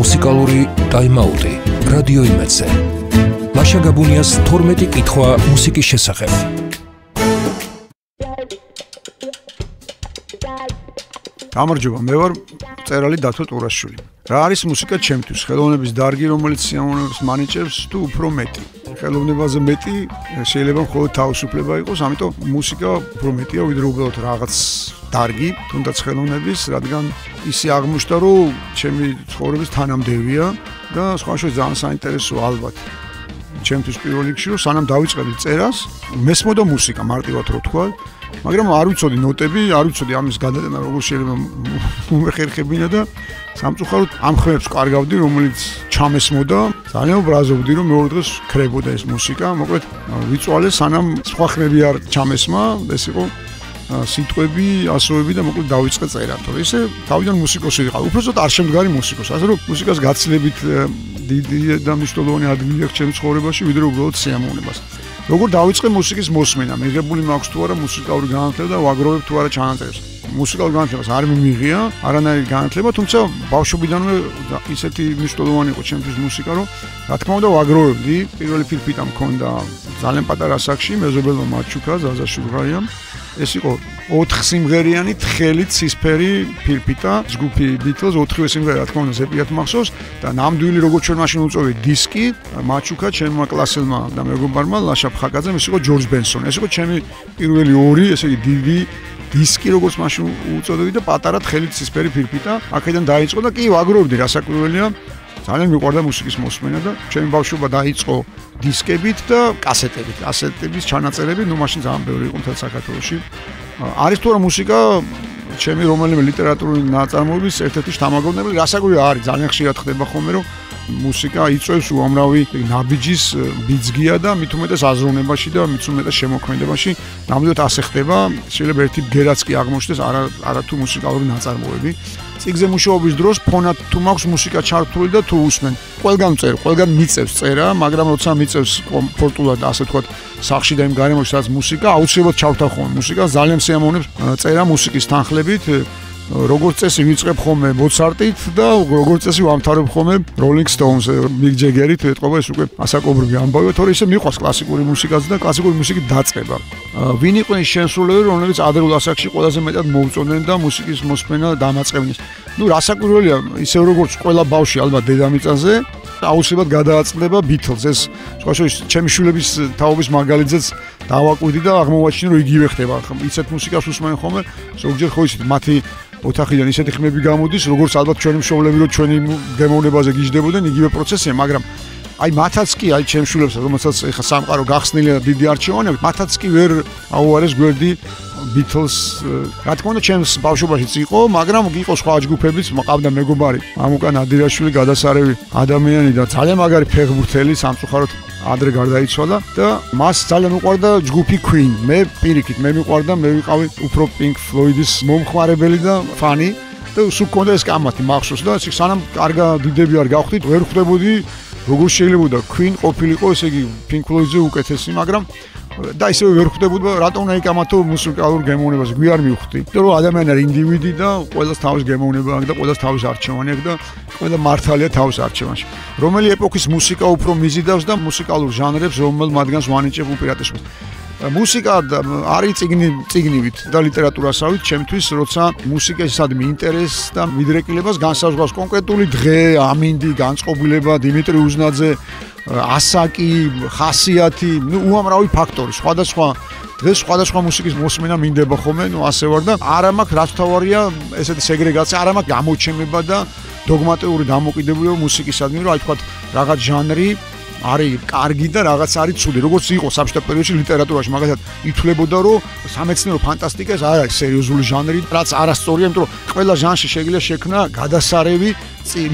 მუსიკალური ტაიმაუტი რადიო იმედზე. ლაშა გაბუნიას 12 კითხვა მუსიკის შესახებ. გამარჯობა მე ვარ წერალი დათო ტურაშვილი. რა არის მუსიკა ჩემთვის? ხელოვნების დარგი რომელიც სიამოვნებას მანიჭებს თუ უფრო მეტი? ხელოვნებაზე მეტი შეიძლება მხოლოდ თავისუფლება იყოს ამიტომ მუსიკა უფრო მეტია ვიდრე უბრალოდ რაღაც დარგი თუნდაც ხელოვნების რადგან ისე აღმოჩნდა რომ ჩემი ცხოვრების თანამდევია და სხვა შე ძალიან საინტერესო ალბათ ჩემთვის პირველ რიგში რომ სანამ დავიწყებდი წერას მესმოდა მუსიკა მარტივად რო თქვა მაგრამ არ ვიცოდი ნოტები, არ ვიცოდი ამის გადატანა როგორ შეიძლება მომეხერხებინა და სამწუხაროდ ამ ხმებს კარგავდი, რომელიც ჩამესმოდა. ძალიან უბრაზობდი, რომ მეორე დღეს ქრებოდა ეს მუსიკა. მოკლედ, ვიწვალე სანამ სხვა ხმები არ ჩამესმა, ეს იყო სიტყვები, ასოები და მოკლედ დავიწყე წერა. თორე ისე თავიდან მუსიკოსი ვიყავ. უბრალოდ არ შემდგარი მუსიკოსი. ასე რომ მუსიკას გაცილებით დიდი და მნიშვნელოვანი ადგილი აქვს ჩემს ცხოვრებაში, ვიდრე უბრალოდ სიამოვნებას. როგორ დავიწყე მუსიკის მოსმენა? მიღებული მაქვს თუ არა მუსიკალური განათლება და ვაგროვებ თუ არა ჩანაწერებს? მუსიკალურ განათლებას არ მიმიღია, არანაირი განათლება, თუმცა ბავშვობიდანვე ისეთი მნიშვნელოვანი იყო ჩემთვის მუსიკა, რომ რა თქმა უნდა ვაგროვებდი. პირველი ფილფიტა მქონდა ძალიან პატარა ასაკში, მეზობელმა მაჩუკა, ზაზა შუღაია. ეს იყო 4 სიმღერიანი თხელი ცისფერი ფილფიტა ჯგუფი Beatles 4 სიმღერა რა თქმა უნდა ზეპიათ მახსოვს. და ნამდვილი როგორც ჩვენ მაშინ უწოვე დისკი მაჩუკა ჩემმა კლასელმა და მეგობარმა ლაშა ფხაკაძემ ეს იყო ჯორჯ ბენსონი. ეს იყო ჩემი პირველი ორი ესე იგი დიდი დისკი როგორც მაშინ უწოდები და პატარა თხელი ცისფერი ფილფიტა აქედან დაიწყო და კი ვაგროვდი რასაკვირველია ძალიან მიყვარდა მუსიკის მოსმენა და ჩემი ბავშვობა დაიწყო დისკებით და კასეტებით, კასეტების ჩანაწერები, ну მაშინ ძალიან ბევრი იყო მთელ საქართველოში. არის თუ არა მუსიკა ჩემი რომელიმე ლიტერატურული ნაწარმოების ერთ-ერთი შთამაგონებელი, რასაკვირველია არის, ძალიან ხშირად ხდება ხოლმე რომ მუსიკა იწვევს უამრავი ნაბიჯის ბიძგია და მით უმეტეს აზროვნებაში და მით უმეტეს შემოქმედებაში. ნამდვილად ასე ხდება, შეიძლება ერთი გერაც კი აღმოჩნდეს არა არა თუ მუსიკალური ნაწარმოები. ციგზე მუშაობის დროს ფონად თუ მაქვს მუსიკა ჩართული და თუ უსმენ. ყველგან წერ, ყველგან მიწევს წერა, მაგრამ როცა მიწევს კომფორტულად ასე ვთქვათ, სახში და იმ გარემოში სადაც მუსიკა აუცილებლად ჩავთახო მუსიკა ძალიან შეამოვნებს წერა მუსიკის თანხლებით. როგორც წესი ვიწყებ ხოლმე მოცარტით და როგორც წესი ვამთავრებ ხოლმე როლინგ სტოუნს მიგ ჯეგერით ეთყობა ეს უკვე ასაკობრივი ამბავია თორე ისე მიყვას კლასიკური მუსიკაც და კლასიკური მუსიკის დაწყება. ვინ იყო ის შემსრულებელი რომელიც ადრეულ ასაკში ყველაზე მეტად მოუწოდნენ და მუსიკის მოსმენა დამაწყებდნენ ну რასაკურველია ისე როგორც ყველა ბავში ალბათ დედამიწაზე აუცილებლად გადააწლება ბითლს ეს სხვა შეიძლება ჩემი შვილების თაობის მაგალითზეც დავაკვირდი და აღმოვაჩინე რომ იგივე ხდება. იცეთ მუსიკას უსმენ ხოლმე ზოგჯერ ხო იცით მათი ოთახიდან ისეთი ხმები გამოდის როგორც ალბათ ჩვენი მშობლები რომ ჩვენი გემოვნებაზე გიждდებოდნენ იგივე პროცესია მაგრამ აი მათაც კი აი ჩემ შვილებს რომელსაც ეხა სამყარო გახსნილია და დიდი არჩევანები მათაც კი ვერ აუარეს გვერდი Beatles, რა თქმა უნდა, ჩემს ბავშვობაშიც იყო, მაგრამ იყო სხვა ჯგუფებიც, მყავდა მეგობარი, ამუკან ადირაშვილი გადასარევი ადამიანი და ძალიან მაგარი ფეხბურთელი სამწუხაროდ ადრე გარდაიცვალა და მას ძალიან უყვარდა ჯგუფი Queen. მე პირიქით, მე მიყვარდა, მე ვიყავი უფრო Pink Floyd-ის მომხმარებელი და ფანი და სულ კონდა ეს კამათი მახსოვს და სანამ კარგა დიდები არ გავხდით, ვერ ხვდებოდი როგორ შეიძლება Queen ყოფილიყო, ესე იგი Pink Floyd-ზე უკეთესი, მაგრამ და ისევ ვერ ხვდებოდა რატომ უნდა იკამათო მუსიკალურ გემოვნებას გვიარ მივხვდი? იმიტომ რომ ადამიანი არის ინდივიდი და ყოველს თავის გემოვნება აქვს და ყოველს თავის არჩევანი აქვს და ყველა მართალია თავის არჩევანში. რომელი ეპოქის მუსიკა უფრო მიზიდავს და მუსიკალურ ჟანრებს რომელ მათგანს ვანიჭებ უპირატესობას მუსიკა არის ციგნი ციგნივით და ლიტერატურასავით ჩემთვის როცა მუსიკისადმი ინტერესს და მიდრეკილებას განსაზღვრავს კონკრეტული დღე ამინდი განწყობილება დიმიტრი უზნაძე ასაკი, ხასიათი, ნუ უამრავი ფაქტორი, სხვადასხვა დღეს სხვადასხვა მუსიკის მოსმენა მინდება ხოლმე, ნუ ასე ვარ და არა მაქვს რაც თავარია ესეთი სეგრეგაცია, არა მაქვს გამოჩემება და დოგმატიური დამოკიდებულება მუსიკისადმი, რომ აი თქვა რაღაც ჟანრი არის კარგი და რაღაც არის ცუდი. როგორც იყო საბჭოთა პერიოდში ლიტერატურაში, მაგალითად, ითვლებოდა, რომ სამეცნიერო ფანტასტიკა ეს არ არის სერიოზული ჟანრი, რაც არასწორია, იმიტომ რომ ყველა ჟანრში შეიძლება შექმნა გადასარევი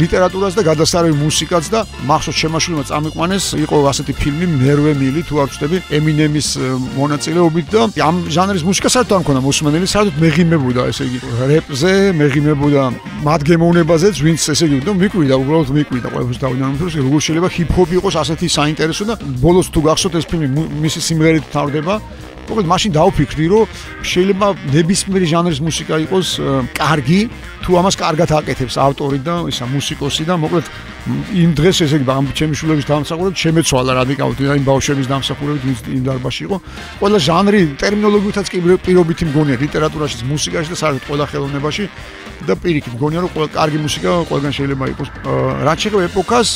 ლიტერატურას და გადასარევი მუსიკაც და მახსოვს შემაშულმა წამიყვანეს. იყო ასეთი ფილმი მერვე მილი თუ არ ვწდები ემინემის მონაწილეობით და ამ ჟანრის მუსიკა საერთოდ არ მქონდა მოსმენელი საერთოდ მეღიმებოდა ესე იგი. რეპზე მეღიმებოდა მათ გემოვნებაზეც ვინც ესე იგი და მიკვიდა უბრალოდ მიკვიდა ყველაფერს დავიდან რომ როგორ შეიძლება ჰიპ-ჰოპი იყოს ასეთი საინტერესო და ბოლოს თუ გახსოვთ ეს ფილმი მისი სიმღერით თავდება მოკლედ მაშინ დავფიქრდი, რომ შეიძლება ნებისმიერი ჟანრის მუსიკა იყოს კარგი, თუ ამას კარგად აკეთებს ავტორი და ისა მუსიკოსი და მოკლედ იმ დღეს ესე იგი ამ ჩემი შულების დამსახურებით შემეცვალა რადიკალურად იმ ბავშვების დამსახურებით ვინც იმ დარბაში იყო. ყველა ჟანრი ტერმინოლოგიითაც კი პირობითი მგონია ლიტერატურაშიც, მუსიკაში და საერთოდ ყველა ხელოვნებაში და პირიქით მგონია რომ ყველა კარგი მუსიკა ყველგან შეიძლება იყოს. რაც შეეხება ეპოქას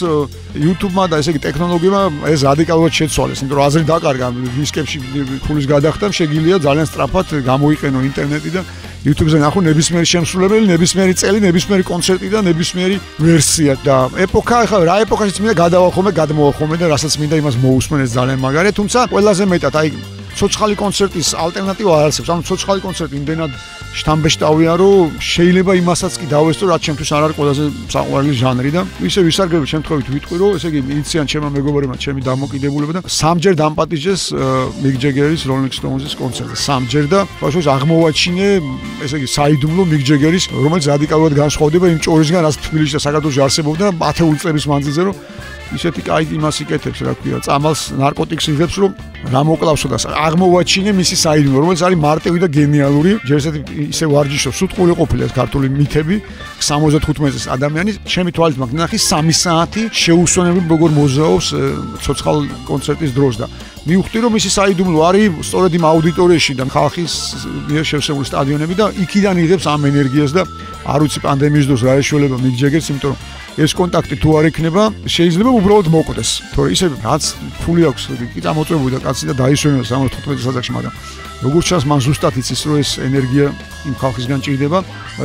YouTube-მა და ესე იგი ტექნოლოგიებმა ეს რადიკალურად შეცვალეს, იმიტომ რომ აზრი დაკარგა დისკებში ფულის გადახდა, შეგიძლია ძალიან სწრაფად გამოიყენო ინტერნეტი და YouTube-ზე ნახო ნებისმიერი შემსრულებელი, ნებისმიერი წელი, ნებისმიერი კონცერტი და ნებისმიერი ვერსია. და ეპოქა ახლა რა ეპოქაშიც მინდა გადავახომე, გადმოახომე და რასაც მინდა იმას მოусმენ ეს ძალიან მაგარია, თუმცა ყველაზე მეტად აი ცოცხალი კონცერტის ალტერნატივა არ არსებობს. ანუ ცოცხალი კონცერტი იმდენად შთამბეშტავია, რომ შეიძლება იმასაც კი დავესწრო, რაც ჩემთვის არ არის ყველაზე საყვარელი ჟანრი და ისე ვისარგებლო შემთხვევით ვიტყვი, რომ ესე იგი ინიციან ჩემმა მეგობრებმა ჩემი დამოკიდებულება და სამჯერ დამპატიჟეს მიგ ჯეგერის Rolling Stones-ის კონცერტზე. სამჯერ და ბავშვებს აღმოვაჩინე, ესე იგი საიდუმლო მიგ ჯეგერის, რომელიც რადიკალურად განსხვავდება იმ ჭორისგან, რაც თბილისში და საქართველოში არსებობდა ათეული წლების მანძილზე, რომ ისეთი კაი იმას იკეთებს, რა ქვია, წამალს ნარკოტიკს იღებს, რომ რა მოკლავსო და აღმოვაჩინე მისი საიდუმლო, რომელიც არის მარტივი და გენიალური. ჯერ ესეთი ისე ვარჯიშობს, სუტყული ყოფილა ეს ქართული მითები 75 წელს ადამიანის, ჩემი თვალით მაგ ნახი 3 საათი შეუსვენებელი როგორ მოზაობს ცოცხალ კონცერტის დროს და მივხვდი რომ მისი საიდუმლო არის სწორედ იმ აუდიტორიაში და ხალხის მიერ შევსებული სტადიონები და იქიდან იღებს ამ ენერგიას და არ ვიცი პანდემიის დროს რა ეშველება მიგჯეგებს, იმიტომ რომ ეს კონტაქტი თუ არ ექნება, შეიძლება უბრალოდ მოკვდეს. თორე ისე რაც ფული აქვს, კი წამოწევებული და კაცი და დაისვენა 75 საათში, მაგრამ როგორც ჩანს, მან ზუსტად იცის, რომ ეს ენერგია იმ ხალხისგან ჭირდება.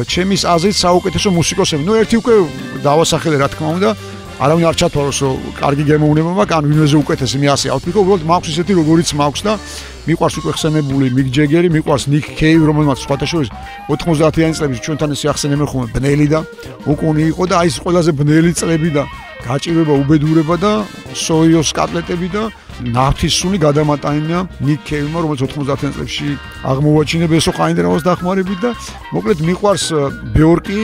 ჩემის აზრით, საუკეთესო მუსიკოსები, ნუ ერთი უკვე დავასახელე, რა თქმა უნდა, არავინ არ ჩათვალოს, რომ კარგი გემოვნება მაქვს, ან ვინმეზე უკეთესი მე ასე ავთქვი, უბრალოდ მაქვს ისეთი როგორიც მაქვს და მიყვარს უკვე ხსენებული მიგ ჯეგერი, მიყვარს ნიკ კეივ, რომელმაც სხვათა შორის 90-იანი წლების ჩვენთან ესე ახსენებენ ხოლმე ბნელი და უკუნი იყო და აი ეს ყველაზე ბნელი წლები და გაჭირება, უბედურება და სოიოს კატლეტები და ნავთის სული გადამატაინა ნიკ კეივმა, რომელიც 90-იან წლებში აღმოვაჩინა ბესო ყაინდერაოს დახმარებით და მოკლედ მიყვარს ბიორკი,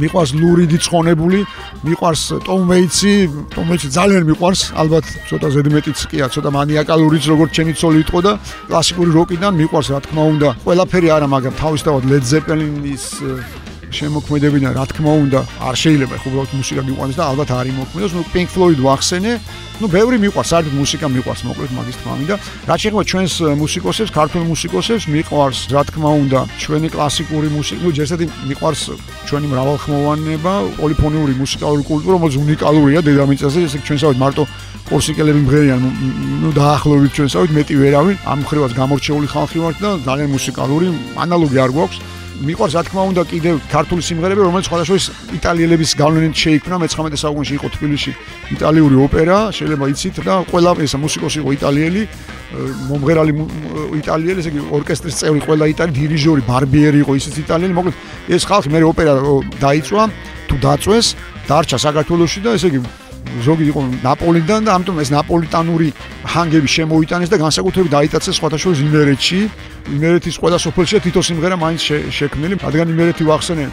მიყვარს ლურიდი ცხონებული, მიყვარს ტომ მეიცი, ტომ მეიცი ძალიან მიყვარს, ალბათ ცოტა ზედმეტიც კია, ცოტა მანიაკალურიც როგორც ჩემი ცოლი იყო და კლასიკური როკიდან მიყვარს რა თქმა უნდა. ყველაფერი არა, მაგრამ თავისთავად ლედ ზეპელინის შემოქმედებიდან რა თქმა უნდა არ შეიძლება ხო უბრალოდ მუსიკა მიყვანს და ალბათ არ იმოქმედოს ნუ Pink Floyd ვახსენე. ნუ ბევრი მიყვარს საერთოდ მუსიკა მიყვარს მოკლედ მაგის თქმა მინდა რა შეიძლება ჩვენს მუსიკოსებს ქართულ მუსიკოსებს მიყვარს რა თქმა უნდა ჩვენი კლასიკური მუსიკა ნუ ჯერსეთი მიყვარს ჩვენი მრავალხმოვანება პოლიფონიური მუსიკალური კულტურა რომელიც უნიკალურია დედამიწაზე ესე ჩვენსავით მარტო კორსიკელები მღერიან ნუ დაახლოებით ჩვენსავით მეტი ვერავინ ამ ხრივაც გამორჩეული ხალხი ვართ და ძალიან მუსიკალური ანალოგი არ გვაქვს მიყვარს რა თქმა უნდა კიდევ ქართული სიმღერები რომელიც სხვადასხვა იტალიელების გავლენით შეიქმნა მე-19 საუკუნეში იყო თბილისში იტალიური ოპერა შეიძლება იცით და ყველა ეს მუსიკოსი იყო იტალიელი მომღერალი იტალიელი ესე იგი ორკესტრის წევრი ყველა იტალიელი დირიჟორი ბარბიერი იყო ისიც იტალიელი მოკლედ ეს ხალხი მე ოპერა დაიწვა თუ დაწვეს დარჩა საქართველოსში და ესე იგი ზოგი იყო ნაპოლიდან და ამიტომ ეს ნაპოლიტანური ჰანგები შემოიტანეს და განსაკუთრებით დაიტაცეს სხვადასხვა იმერეთში. იმერეთის ყველა სოფელში თითო სიმღერა მაინც შექმნილი. რადგან იმერეთი ვახსენე,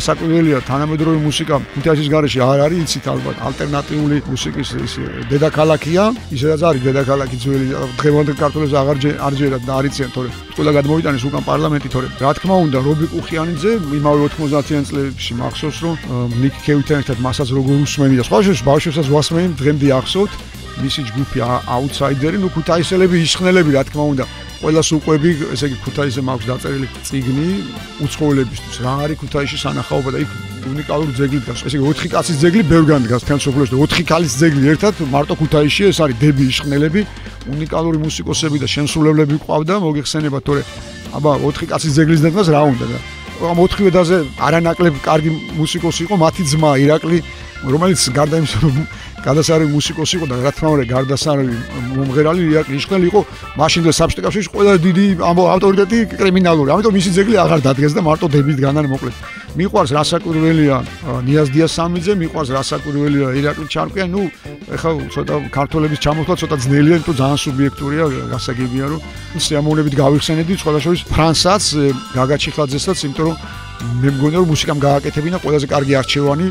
ასაკვირველია თანამედროვე მუსიკა თითაშის garaში არ არის, იცით ალბათ, ალტერნატიული მუსიკის ის დედაქალაქია. ისედაც არის დედაქალაქი ძველი დღევანდელ ქართულებს აღარ არჯერად და არიციან, თორე ყველა გადმოიტანეს უკან პარლამენტი, თორე რა თქმა უნდა, რობი კუხიანიძე იმავე 90-იან წლებში მახსოვს, რომ ნიკ კევითთან ერთად მასაც როგორ უსმენი და სხვა შეს ბავშვებსაც ვასმენი დღემდე ახსოვთ. მისი ჯგუფი აუთსაიდერი, ნუ ქუთაისელები იშხნელები, რა თქმა უნდა. ყველა სუყვები, ესე იგი ქუთაისზე მაქვს დაწერილი წიგნი უცხოელებისთვის. რა არის ქუთაისში სანახაობა და იქ უნიკალური ძეგლი დგას. ესე იგი 4 კაცის ძეგლი ბევრგან დგას თან სოფლოში და 4 ქალის ძეგლი ერთად მარტო ქუთაისში ეს არის დები იშხნელები, უნიკალური მუსიკოსები და შემსრულებლები ყავდა, მოგეხსენებათ, თორე აბა 4 კაცის ძეგლის დგას რა უნდა და ამ 4 ვედაზე არანაკლებ კარგი მუსიკოსი იყო მათი ძმა ირაკლი რომელიც გარდა იმისა რომ გადასარევი მუსიკოსი იყო და რა თქმა უნდა გარდასარევი მომღერალი ირაკლი იშხნელი იყო მაშინდელ საბჭოთა კავშირში ყველა დიდი ავტორიტეტი კრიმინალური. ამიტომ მისი ძეგლი აღარ დადგეს და მარტო დებით განან მოკლედ. მიყვარს რასაკვირველია ნიაზ დიასამიძე მიყვარს რასაკვირველია ირაკლი ჩარკვია ნუ ეხლა ცოტა ქართველების ჩამოთვლა ცოტა ძნელია იმიტომ ძალიან სუბიექტურია გასაგებია რომ სიამოვნებით გავიხსენებდი სხვადასხვა ფრანსაც გაგა ჩიხაძესაც იმიტომ რომ მე მგონია რომ მუსიკამ გააკეთებინა ყველაზე კარგი არჩევანი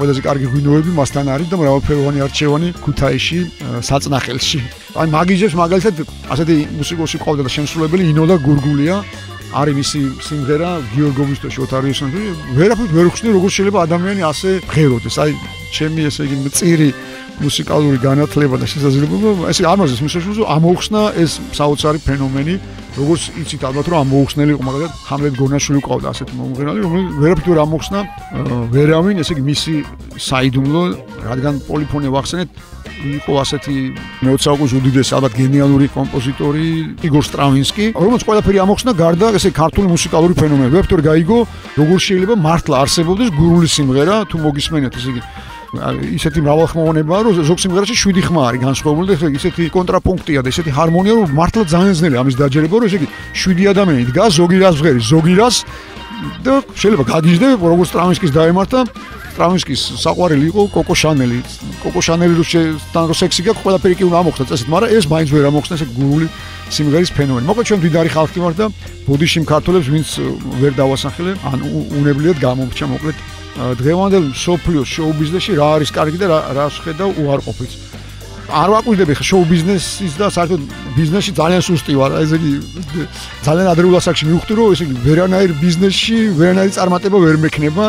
ყველაზე კარგი გვინოები მასთან არის და მრავალფეროვანი არჩევანი ქუთაისში საწნახელში. აი მაგიჟებს მაგალითად ასეთი მუსიკოსი ყავდა და შემსრულებელი ინო და გურგულია. არის მისი სიმღერა გიორგოვის და შოთარიოსთან. ვერაფერ ვერ ხსნი როგორ შეიძლება ადამიანი ასე ღეროდეს. აი ჩემი ესე იგი წირი მუსიკალური განათლება და შესაძლებლობა ესე ამაზე მისაშუალო ამოხსნა ეს საოცარი ფენომენი როგორც იცით ალბათ რომ ამოხსნელი იყო მაგალითად ჰამლეტ გონაშვილი ყავდა ასეთი მომღერალი რომელიც ვერაფერ ვერ ამოხსნა ვერავინ ესე იგი მისი საიდუმლო რადგან პოლიფონია ვახსენეთ იყო ასეთი მე-20 საუკუნის უდიდესი ალბათ გენიალური კომპოზიტორი იგორ სტრავინსკი რომელიც ყველაფერი ამოხსნა გარდა ესე ქართული მუსიკალური ფენომენი. ვერაფერ გაიგო როგორ შეიძლება მართლა არსებობდეს გურული სიმღერა თუ მოგისმენთ ესე იგი ისეთი მრავალხმოვანებაა რომ ზოგ სიმღერაში 7 ხმა არის განსხვავებული და ესე ისეთი კონტრაპუნქტია და ისეთი ჰარმონია რომ მართლა ძალიან ძნელია ამის დაჯერება რომ ესე იგი 7 ადამიანი დგას ზოგი რას ვღერი ზოგი რას და შეიძლება გაგიჟდე როგორც ტრამისკის დაემართა ტრამისკის საყვარელი იყო კოკო შანელი კოკო შანელი რუსთან რო სექსი გაქვს ყველაფერი კი უნდა ამოხსნა წესით მაგრამ ეს მაინც ვერ ამოხსნა ესე გურული სიმღერის ფენომენი. მოკლედ ჩვენ დიდარი ხალხი ვართ და ბოდიში მქართველებს ვინც ვერ დავასახელე ან უნებლიეთ გამომრჩა მოკლედ დღევანდელ სოფლიო შოუ ბიზნესში რა არის კარგი და რა რას ხედავ უარყოფით. არ ვაკვირდები ხა შოუ ბიზნესის და საერთოდ ბიზნესში ძალიან სუსტი ვარ. ესე იგი ძალიან ადრეულ ასაკში მივხვდი რომ ესე იგი ვერანაირ ბიზნესში ვერანაირი წარმატება ვერ მექნება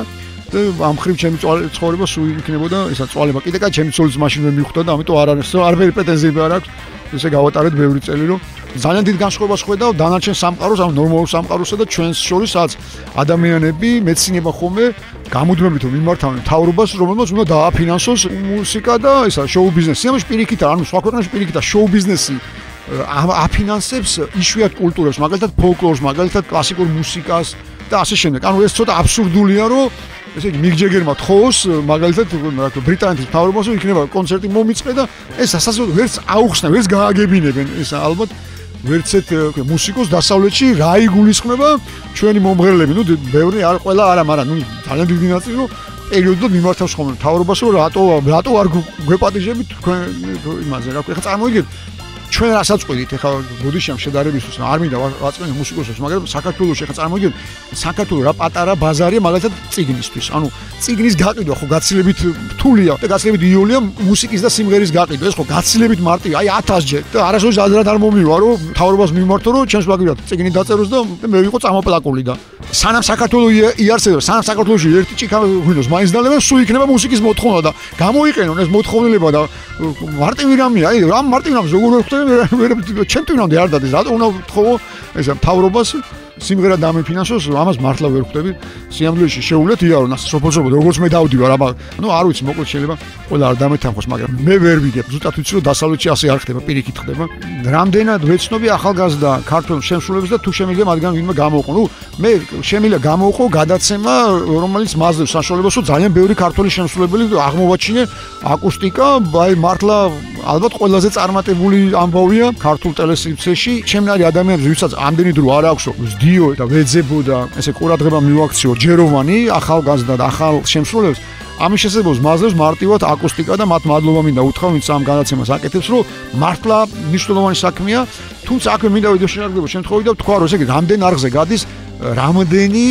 და ამ ხრივ ჩემი ცხოვრება სულ იქნებოდა ისა წვალება. კიდე კაც ჩემი ცოლის მე მივხვდა და ამიტომ არ არის არ ვერ პრეტენზიები არ აქვს. ესე გავატარეთ ბევრი წელი რომ ძალიან დიდ განსხვავებას ხედავ დანარჩენ სამყაროს, ანუ ნორმალურ სამყაროსა და ჩვენს შორისაც ადამიანები მეცინება ხომე გამუდმებით მიმართავენ თავრობას, რომელმაც უნდა დააფინანსოს მუსიკა და ისა შოუ ბიზნესი. ამაში პირიქით, ანუ სხვა ქვეყნებში პირიქით და შოუ ბიზნესი აფინანსებს იშვიათ კულტურას, მაგალითად ფოლკლორს, მაგალითად კლასიკურ მუსიკას და ასე შემდეგ. ანუ ეს ცოტა აბსურდულია, რომ ესე იგი მიგ ჯეგერმა თხოვს მაგალითად რა თქმა ბრიტანეთის თავრობას რომ იქნება კონცერტი მომიწყე და ეს ასასოდ ვერც აუხსნა, ვერც გააგებინებენ ეს ალბათ ვერცეთ მუსიკოს დასავლეთში რა იგულისხმება ჩვენი მომღერლები. ნუ ბევრი არ ყველა არა მაგრამ ნუ ძალიან დიდი ნაწილი რომ პერიოდულად მიმართავს ხოლმე თავრობას რომ რატო რატო არ გვეპატიჟებით თქვენ იმაზე რა ქვია ხა წარმოგიდგენთ ჩვენ რასაც ყვიდით ეხლა ბუდიშამ შედარებისთვის არ მინდა ვაწყენი მუსიკოსებს მაგრამ საქართველოს ეხლა წარმოგიდგენ საქართველოს რა პატარა ბაზარია მაგალითად ციგნისთვის ანუ ციგნის გაყიდვა ხო გაცილებით რთულია და გაცილებით იოლია მუსიკის და სიმღერის გაყიდვა. ეს ხო გაცილებით მარტივი. აი 1000 ჯერ და არასოდეს აზრად არ მომივა რომ თავრობას მიმართო რომ ჩემს ვაგირად ციგნი დაწეროს და მე ვიყო წამოპლაკული და სანამ საქართველოს იარსებდა სანამ საქართველოსი ერთი ჭიქა ვინოს მაინც დალება სულ იქნება მუსიკის მოთხოვნა და გამოიყენონ ეს მოთხოვნილება და მარტივი რამეა აი რამ მარტივი რამ როგორ ვერხდე ვერ ჩემ თვითონ არ დადეს რატო უნდა ვთხოვო ეს თავრობას სიმღერა დამიფინანსოს, ამას მართლა ვერ ხვდები. სიამბლეში შეუვლეთ იარო, სოფოსოფო, როგორც მე დავდივარ, აბა, ну, არ ვიცი, მოკლედ შეიძლება ყველა არ დამეთანხოს, მაგრამ მე ვერ ვიგებ, ზუსტად ვიცი, რომ დასავლეთში ასე არ ხდება, პირიქით ხდება. რამდენად ვეცნობი ახალგაზრდა ქართულ შემსრულებს და თუ შემიძლია მათგან ვინმე გამოვყო. ну, მე შემიძლია გამოვყო გადაცემა, რომელიც მაძლევს საშუალებას, რომ ძალიან ბევრი ქართული შემსრულებელი აღმოვაჩინე აკუსტიკა, აი მართლა ალბათ ყველაზე წარმატებული ამბავია ქართულ ტელესიფრში. ჩემნარი ადამიანებს, ვისაც ამდენი დრო არ აქვს, ზდი დიო და ვეძებო და ესე ყურადღება მივაქციო. ჯეროვანი ახალგაზრდა და ახალ შემსრულებს ამის შესაძლებლობას მაძლევს მარტივად აკუსტიკა და მათ მადლობა მინდა. უთხრა ვინც ამ განაცემას აკეთებს რომ მართლა მნიშვნელოვანი საქმეა თუმცა აქვე მინდა ვიდეო შეგარდება შემთხვევით და თქვა რომ ესე იგი რამდენ არხზე გადის რამდენი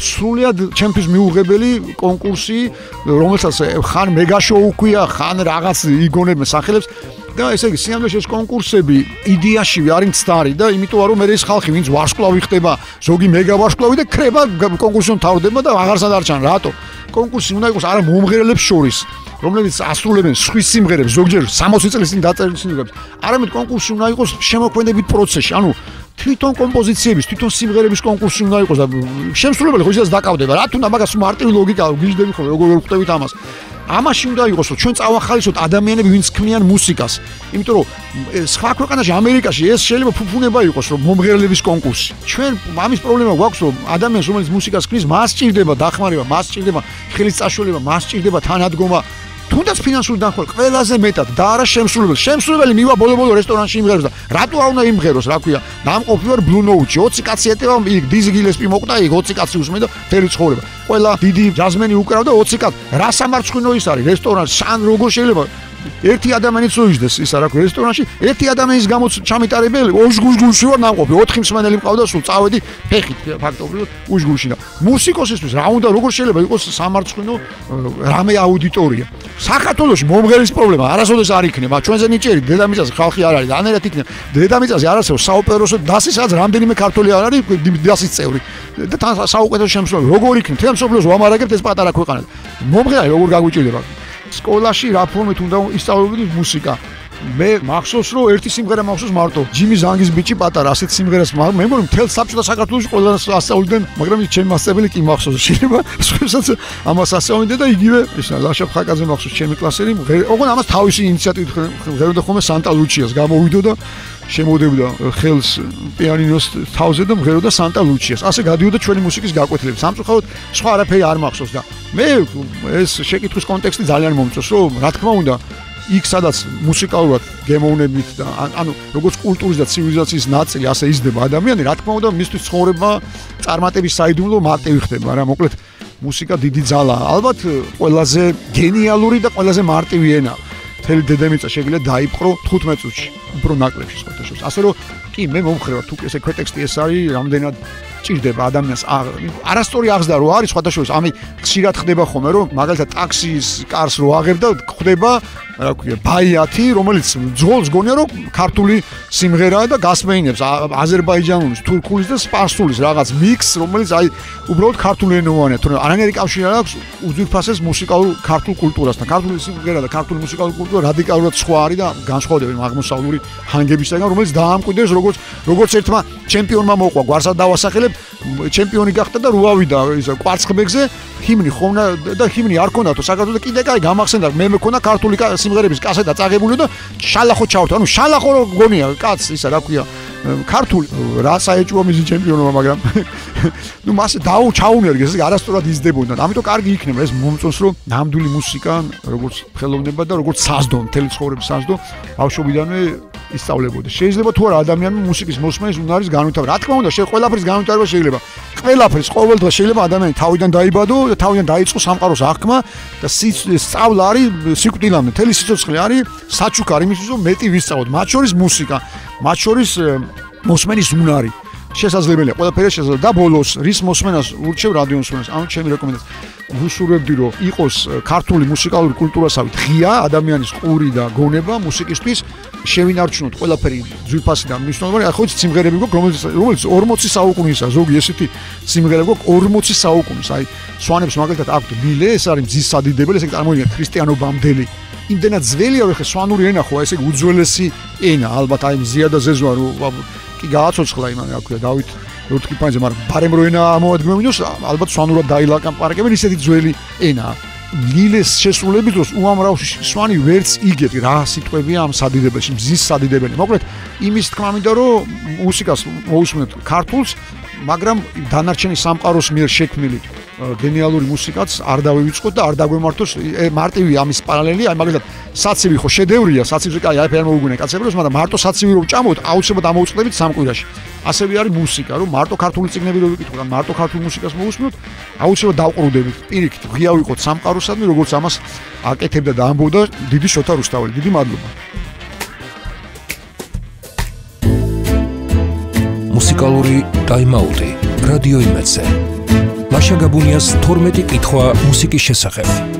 სრულიად ჩემთვის მიუღებელი კონკურსი რომელსაც ხან მეგაშოუ ქვია ხან რაღაც იგონებენ სახელებს და ესე იგი სიამბლეში ეს კონკურსები იდეაში არის მცდარი და იმიტომ რომ მე ეს ხალხი ვინც ვარსკვლავი ხდება ზოგი მეგა ვარსკვლავი და ქრება კონკურსში თავდება და აღარ სადარჩან რატო? კონკურსი უნდა იყოს არა მომღერლებს შორის რომლებიც ასრულებენ სხვის სიმღერებს ზოგჯერ 60 წელს წინ დაწერილ სიმღერებს. არამედ კონკურსი უნდა იყოს შემოქმედებით პროცესში. ანუ თვითონ კომპოზიციების, თვითონ სიმღერების კონკურსი უნდა იყოს და შემსრულებელი ხო ისედაც დაკავდება. რა თუნდა მაგას მარტივი ლოგიკა გიждდები ხოლმე, როგორ ვერ ხვდებით ამას. ამაში უნდა იყოს, რომ ჩვენ წავახალისოთ ადამიანები, ვინც ქმნიან მუსიკას. იმიტომ რომ სხვა ქვეყანაში, ამერიკაში ეს შეიძლება ფუფუნება იყოს, რომ მომღერლების კონკურსი. ჩვენ ამის პრობლემა გვაქვს, რომ ადამიანს, რომელიც მუსიკას ქმნის, მას ჭირდება დახმარება, მას ჭირდება ხელის წაშლება, მას ჭირდება თანადგომა. თუნდაც ფინანსური დახმარება ყველაზე მეტად და არა შემსრულებელი. შემსრულებელი მივა ბოლო-ბოლო რესტორანში იმღეროს და რატო არ უნდა იმღეროს, რა ქვია? დამყოფი ვარ Blue Note-ში. 20 კაცი ეტევა იქ Dizzy Gillespie მოკვდა იქ 20 კაცი უსმენდა თერი ცხოვრება. ყველა დიდი ჯაზმენი უკრავდა 20 კაცი. რა სამარცხვინო ის არის რესტორანში? სან როგორ შეიძლება ერთი ადამიანიც უიждდეს ის რა ქვია რესტორანში ერთი ადამიანის გამოც ჩამიტარებელი ოშგუშგულში ვარ ნამყოფი. ოთხი მსმენელი მყავდა სულ წავედი ფეხით ფაქტობრივად უშგულში და მუსიკოსისთვის რა უნდა როგორ შეიძლება იყოს სამარცხინო რამე აუდიტორია? საქართველოს მომღერის პრობლემა არასოდეს არ იქნება. ჩვენზე ნიჭიერი დედამიწაზე ხალხი არ არის ანერად იქნება. დედამიწაზე არასდროს საოპეროსო დასისაც რამდენიმე ქართული არ არის დასის წევრი. და საუკეთესო შემსრულებელი. როგორ იქნება თემ სოფლოს ვამარაგებთ ეს პატარა ქვეყანა. მომღერალი როგორ გაგვიჭირდება სკოლაში რა ფორმით უნდა ისწავლებოდი მუსიკა? მე მახსოვს რომ ერთი სიმღერა მახსოვს მარტო. ჯიმი ზანგის ბიჭი პატარა ასეთ სიმღერას მე მგონი მთელ საბჭოთა საქართველოს ყველა ასწავლდნენ მაგრამ ჩემ მასწავლებელი კი მახსოვს შეიძლება სხვასაც ამას ასწავლინდა და იგივე ეს ლაშა ხაკაძე მახსოვს ჩემი კლასელი ოღონ ამას თავისი ინიციატივით ღეროდა ხოლმე სანტა ლუჩიას გამოვიდო და შემოდებდა ხელს პიანინოს თავზე და მღეროდა სანტა ლუჩიას. ასე გადიოდა ჩვენი მუსიკის გაკვეთილები. სამწუხაროდ სხვა არაფერი არ მახსოვს და მე ეს შეკითხვის კონტექსტი ძალიან მომწონს, რომ რა თქმა უნდა იქ სადაც მუსიკალურად გემოვნებით და ანუ როგორც კულტურის და ცივილიზაციის ნაწილი ასე იზრდება ადამიანი, რა თქმა უნდა მისთვის ცხოვრება წარმატების საიდუმლო მარტივი ხდება რა, მოკლედ მუსიკა დიდი ძალაა. ალბათ ყველაზე გენიალური და ყველაზე მარტივი ენაა. მთელი დედამიწა შეიძლება დაიპყრო 15 წუთში, უფრო ნაკლებში სხვათაშორის. ასე რომ კი მე მომხრევარ თუ ესე ქვეტექსტი ეს არის რამდენად ჭირდება ადამიანს არასტორი აღზდა რო არის სხვათაშორის ამი ხშირად ხდება ხოლმე რომ მაგალითად ტაქსის კარს რო აღებ და ხდება რა ქვია ბაიათი რომელიც ძღოლს გონია რომ ქართული სიმღერაა და გასმეინებს აზერბაიჯანულის თურქულის და სპარსულის რაღაც მიქს რომელიც აი უბრალოდ ქართული ენოვანია. თორემ არანაირი კავშირი არ აქვს უძვირფასეს მუსიკალურ ქართულ კულტურასთან. ქართული სიმღერა და ქართული მუსიკალური კულტურა რადიკალურად სხვა არის და განსხვავდება აღმოსავლური ჰანგებისგან რომელიც დაამკვიდრებს როგორც როგორც ერთმა ჩემპიონმა მოყვა. გვარსად ჩემპიონი გახდა და რო ავიდა ის კვარცხლბეგზე ჰიმნი ხონა და ჰიმნი არ ქონდა თუ საქართველოს და კიდე კაი გამახსენდა. მე მეკონა ქართული სიმღერების კასეტა წაღებული და შალახო ჩავთ ანუ შალახო რო გონია კაც ისა რა ქვია ქართული რა საეჭვო მიზი ჩემპიონობა მაგრამ ნუ მას დაუ ჩაუნერგეს არასწორად იზრდებოდა ამიტომ კარგი იქნება ეს მომწონს რომ ნამდვილი მუსიკა როგორც ხელოვნება და როგორც საზდო მთელი ცხოვრების საზდო ბავშვობიდანვე ისწავლებოდეს. შეიძლება თუ არა ადამიანმა მუსიკის მოსმენის უნარის განვითარება. რა თქმა უნდა, შეიძლება ყველაფრის განვითარება შეიძლება. ყველაფრის ყოველდღე შეიძლება ადამიანი თავიდან დაიბადო და თავიდან დაიწყო სამყაროს აღქმა და სწავლა არის სიკვდილამდე. თელი სიცოცხლე არის საჩუქარი იმისთვის, რომ მეტი ვისწავლოთ. მათ შორის მუსიკა, მათ შორის მოსმენის უნარი. შესაძლებელია, ყველაფერი შესაძლებელი და ბოლოს რის მოსმენას ურჩევ რადიო მოსმენას. ანუ ჩემი რეკომენდაცია. ვუსურებდი რომ იყოს ქართული მუსიკალური კულტურასავით ღია ადამიანის ყური და გონება მუსიკისთვის. შევინარჩუნოთ ყველაფერი ძვირფასი და მნიშვნელოვანი. ახლა ის სიმღერები გვაქვს რომელიც რომელიც 40 საუკუნისა ზოგი ესეთი სიმღერები გვაქვს 40 საუკუნის. აი სვანებს მაგალითად აქვთ მილე ეს არის მზის სადიდებელი ესე წარმოიდგინეთ ქრისტიანობამდელი იმდენად ძველია რომ ხე სვანური ენა ხო ესე უძველესი ენა. ალბათ აი მზია და ზეზვა რომ კი გააცოცხლა იმან რა ქვია დავით რუთკი პანზე, მაგრამ ბარემრო ენა ამოადგმებინოს, ალბათ სვანურად დაილაკამპარაკებენ ისეთი ძველი ენა. ლილეს შესრულების დროს უამრავ სვანი ვერც იგებს რა სიტყვებია ამ სადიდებელში, მზის სადიდებელი. მოკლედ, იმის თქმა მინდა რომ მუსიკას მოусმენთ ქართულს, მაგრამ დანარჩენი სამყაროს მიერ შექმნილი გენიალური მუსიკაც არ დავივიწყოთ და არ დაგვემართოს მარტივი ამის პარალელი, აი მაგალითად საცივი ხო შედევრია, საცივი კაი აი ფერ მოუგვინე კაცებს, მაგრამ მარტო საცივი რომ ჭამოთ, აუცილებლად ამოუწყდებით სამკვირაში. ასევე არის მუსიკა, რომ მარტო ქართული ციგნები რო ვიკითხო, ან მარტო ქართული მუსიკას მოусმოთ, აუცილებლად დავყრუდებით. პირიქით, ღია ვიყოთ სამყაროსადმი, როგორც ამას აკეთებდა და ამბობდა დიდი შოთა რუსთაველი. დიდი მადლობა. მუსიკალური ტაიმაუტი რადიო იმედზე. ლაშა გაბუნიას 12 კითხვა მუსიკის შესახებ.